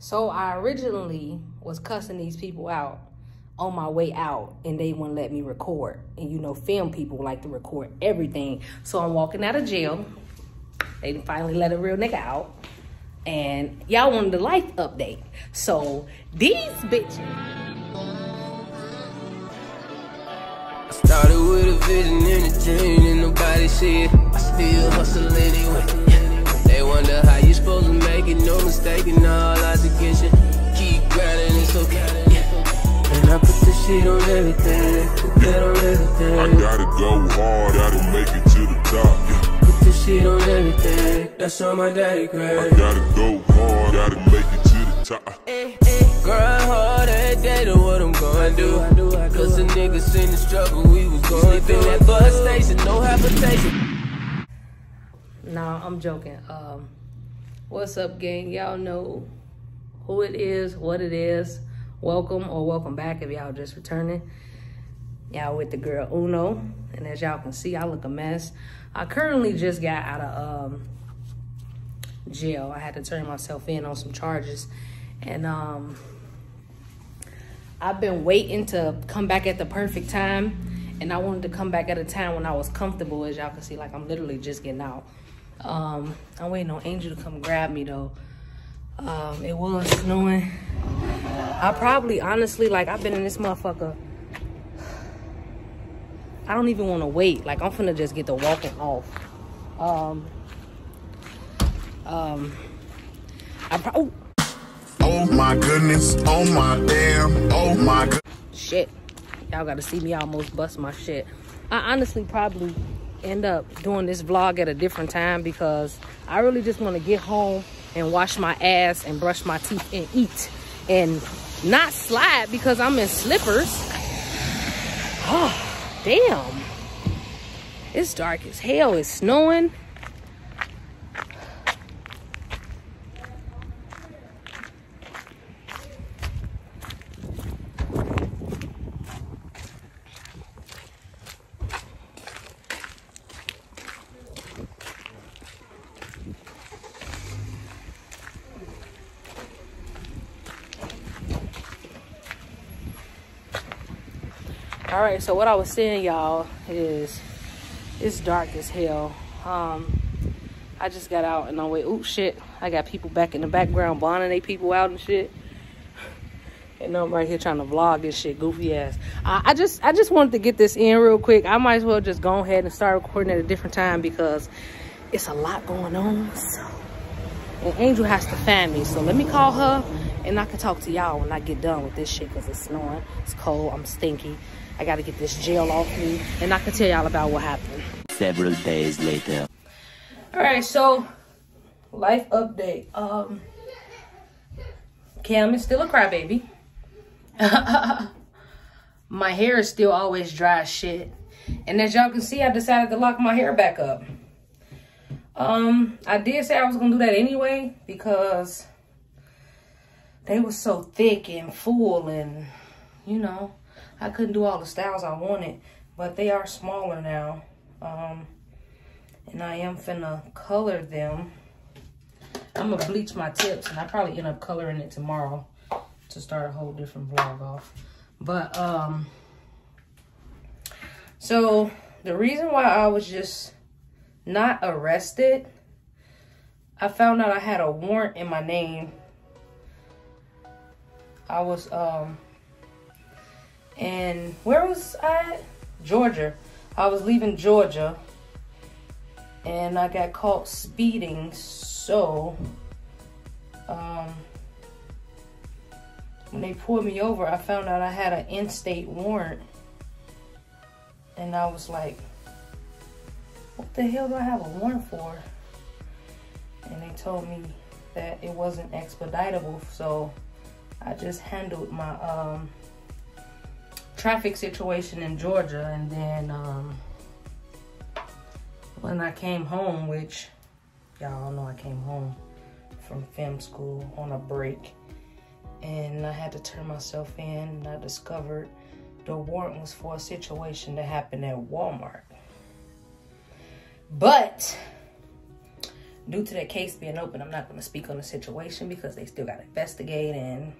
So I originally was cussing these people out on my way out and they wouldn't let me record. And you know, film people like to record everything. So I'm walking out of jail. They finally let a real nigga out. And y'all wanted the life update. So these bitches. Started with a vision and a dream and nobody. I still hustle anyway. They wonder how you supposed to make it, no mistake and all odds against you. Keep grinding, it's okay. And I put the shit on everything, put that on everything. I gotta go hard, gotta make it to the top. Yeah. Put the shit on everything, that's on my daddy I gotta go hard, gotta make it to the top. Grind hard every day to what I'm gonna do. Cause the niggas seen the struggle we was going through. that bus station, no habitation. Nah, I'm joking. Um, what's up, gang? Y'all know who it is, what it is. Welcome or welcome back if y'all just returning. Y'all with the girl Uno. And as y'all can see, I look a mess. I currently just got out of um, jail. I had to turn myself in on some charges. And um, I've been waiting to come back at the perfect time. And I wanted to come back at a time when I was comfortable. As y'all can see, like I'm literally just getting out. Um, I'm waiting on Angel to come grab me though. Um, it was snowing. I probably, honestly, like I've been in this motherfucker. I don't even want to wait. Like I'm finna just get the walking off. Um, um, I Oh my goodness. Oh my damn. Oh my shit. Y'all gotta see me almost bust my shit. I honestly probably end up doing this vlog at a different time because I really just want to get home and wash my ass and brush my teeth and eat and not slide because I'm in slippers. Oh, damn. It's dark as hell. It's snowing. All right, so what I was saying, y'all, is it's dark as hell. Um, I just got out and I'm wait. Oh shit! I got people back in the background bonding they people out and shit. And I'm right here trying to vlog this shit, goofy ass. I, I just, I just wanted to get this in real quick. I might as well just go ahead and start recording at a different time because it's a lot going on. So, and Angel has to find me, so let me call her and I can talk to y'all when I get done with this shit because it's snowing, it's cold, I'm stinky. I gotta get this gel off me and I can tell y'all about what happened. Several days later. All right, so life update. Um, Cam is still a crybaby. my hair is still always dry as shit. And as y'all can see, I decided to lock my hair back up. Um, I did say I was gonna do that anyway because they were so thick and full and, you know, I couldn't do all the styles I wanted. But they are smaller now. Um, and I am finna color them. I'm gonna bleach my tips and I probably end up coloring it tomorrow to start a whole different vlog off. But, um, so the reason why I was just not arrested, I found out I had a warrant in my name. I was, um, and where was I at? Georgia. I was leaving Georgia and I got caught speeding. So, um, when they pulled me over, I found out I had an in-state warrant, and I was like, "What the hell do I have a warrant for?" And they told me that it wasn't expeditable, so I just handled my um, traffic situation in Georgia, and then. Um, when I came home, which y'all know I came home from film school on a break, and I had to turn myself in, and I discovered the warrant was for a situation that happened at Walmart. But due to that case being open, I'm not going to speak on the situation because they still got to investigate and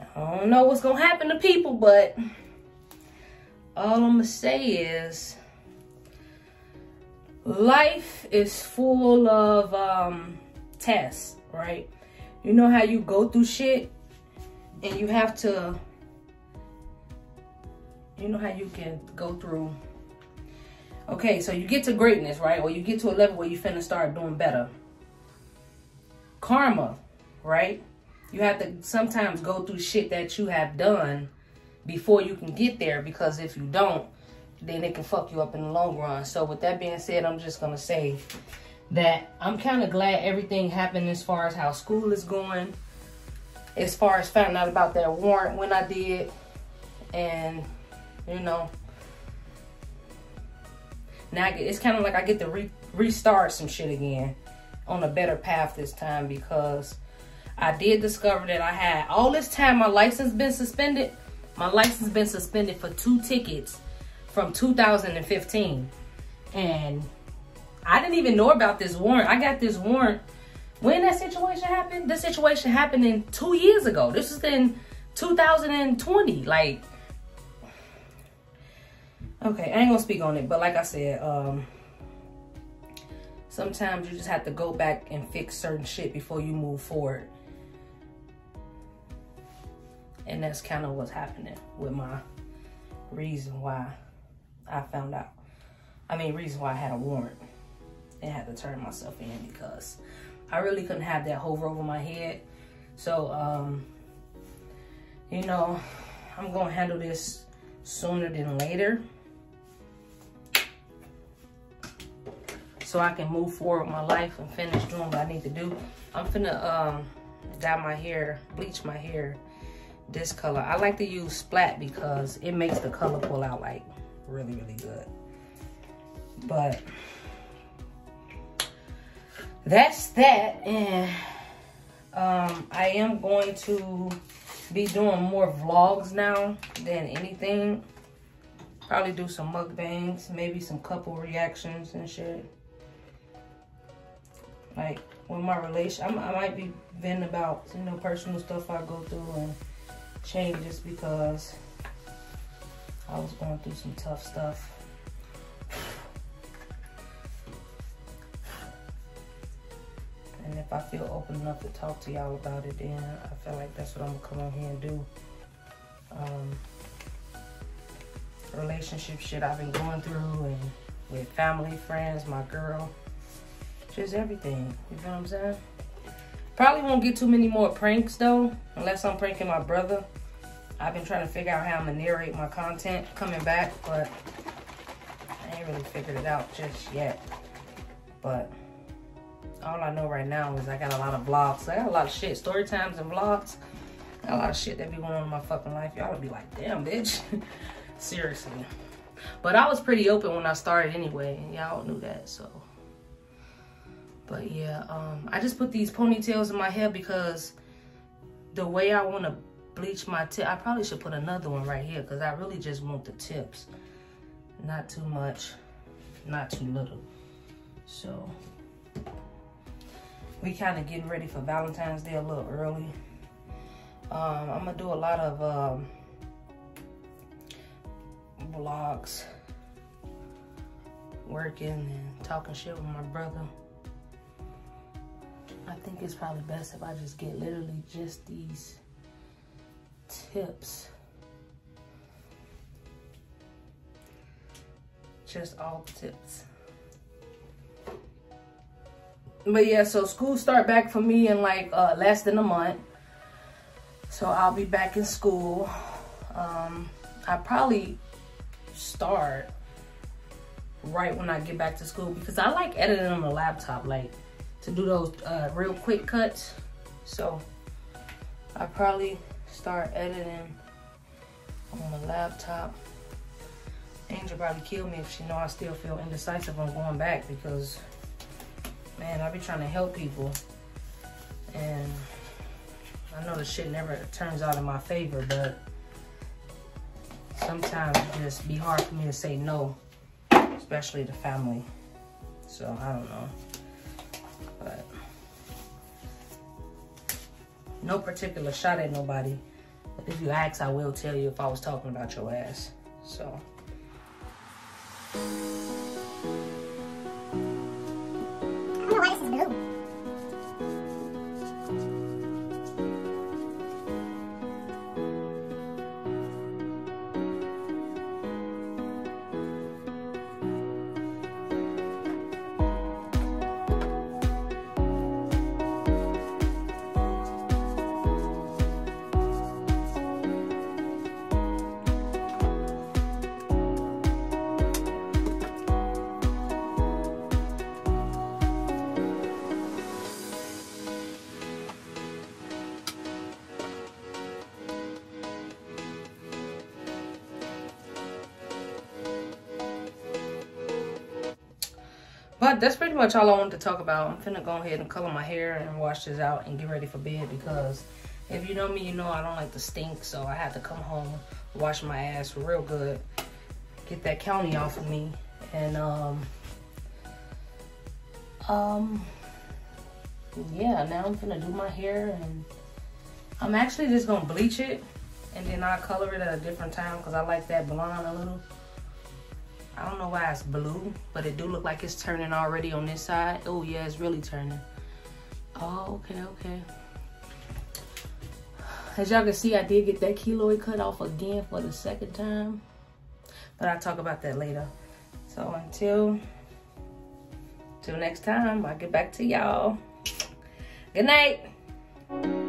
I don't know what's to happen to people, but all I'm to say is life is full of um, tests, right? You know how you go through shit and you have to, you know how you can go through Okay, so you get to greatness, right? Or you get to a level where you finna start doing better. Karma, right? You have to sometimes go through shit that you have done before you can get there because if you don't, then it can fuck you up in the long run. So with that being said, I'm just gonna say that I'm kind of glad everything happened as far as how school is going, as far as finding out about that warrant when I did, and you know, now it's kind of like I get to re restart some shit again on a better path this time because I did discover that I had all this time my license been suspended. My license been suspended for two tickets from 2015. And I didn't even know about this warrant. I got this warrant when that situation happened. The situation happened in two years ago. This is in 2020. Like, Okay, I ain't gonna speak on it, but like I said, um, sometimes you just have to go back and fix certain shit before you move forward. And that's kind of what's happening with my reason why I found out. I mean, reason why I had a warrant and had to turn myself in because I really couldn't have that hover over my head. So, um, you know, I'm gonna handle this sooner than later. so I can move forward with my life and finish doing what I need to do. I'm finna um, dye my hair, bleach my hair this color. I like to use splat because it makes the color pull out like really, really good. But that's that. And um, I am going to be doing more vlogs now than anything. Probably do some mukbangs, maybe some couple reactions and shit like with my relation I'm, i might be venting about you know personal stuff i go through and changes because i was going through some tough stuff and if i feel open enough to talk to y'all about it then i feel like that's what i'm gonna come on here and do um, relationship shit i've been going through and with family friends my girl just everything. You know what I'm saying? Probably won't get too many more pranks though, unless I'm pranking my brother. I've been trying to figure out how I'm gonna narrate my content coming back, but I ain't really figured it out just yet. But all I know right now is I got a lot of vlogs. I got a lot of shit, story times and vlogs. Got a lot of shit that be going on in my fucking life. Y'all would be like, damn, bitch. Seriously. But I was pretty open when I started anyway, and y'all knew that, so. But yeah, um, I just put these ponytails in my hair because the way I want to bleach my tip, I probably should put another one right here because I really just want the tips. Not too much, not too little. So we kind of getting ready for Valentine's Day a little early. Um, I'm gonna do a lot of um, vlogs, working and talking shit with my brother. I think it's probably best if I just get literally just these tips. Just all the tips. But yeah, so school start back for me in like uh, less than a month. So I'll be back in school. Um, I probably start right when I get back to school because I like editing on the laptop. Like to do those uh, real quick cuts. So I probably start editing on the laptop. Angel probably kill me if she know I still feel indecisive on going back because man, I be trying to help people and I know the shit never turns out in my favor, but sometimes it just be hard for me to say no, especially to family. So I don't know. No particular shot at nobody. But if you ask, I will tell you if I was talking about your ass. So. That's pretty much all I wanted to talk about. I'm finna go ahead and color my hair and wash this out and get ready for bed because if you know me, you know I don't like to stink. So I had to come home, wash my ass real good, get that county off of me. And, um, um, yeah, now I'm gonna do my hair and I'm actually just gonna bleach it and then I'll color it at a different time because I like that blonde a little. I don't know why it's blue, but it do look like it's turning already on this side. Oh yeah, it's really turning. Oh, okay, okay. As y'all can see, I did get that keloid cut off again for the second time. But I'll talk about that later. So until, until next time, I'll get back to y'all. Good night.